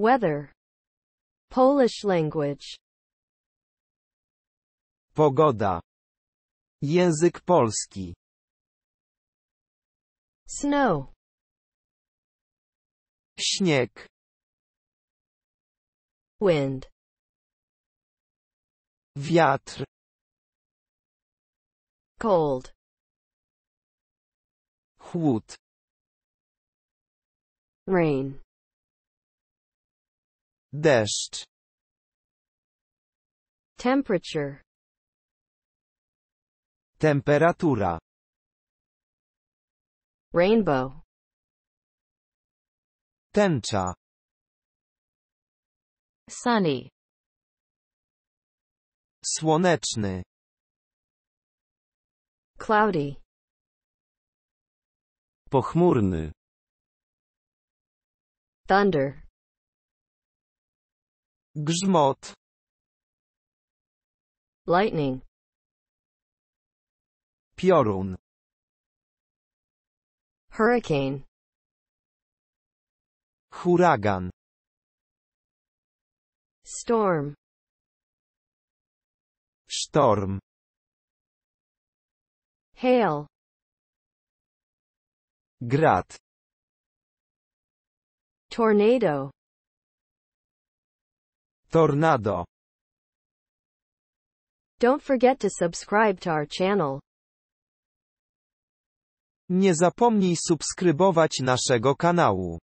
Weather. Polish language. Pogoda. Język polski. Snow. Śnieg. Wind. Wiatr. Cold. Chłód. Rain. Deszcz. Temperature. Temperatura. Rainbow. Tęcza. Sunny. Słoneczny. Cloudy. Pochmurny. Thunder. Grzmot. Lightning. Piorun. Hurricane. Huragan. Storm. Sztorm. Hail. Grad. Tornado. Tornado. Don't forget to subscribe to our channel. Nie zapomnij subskrybować naszego kanału.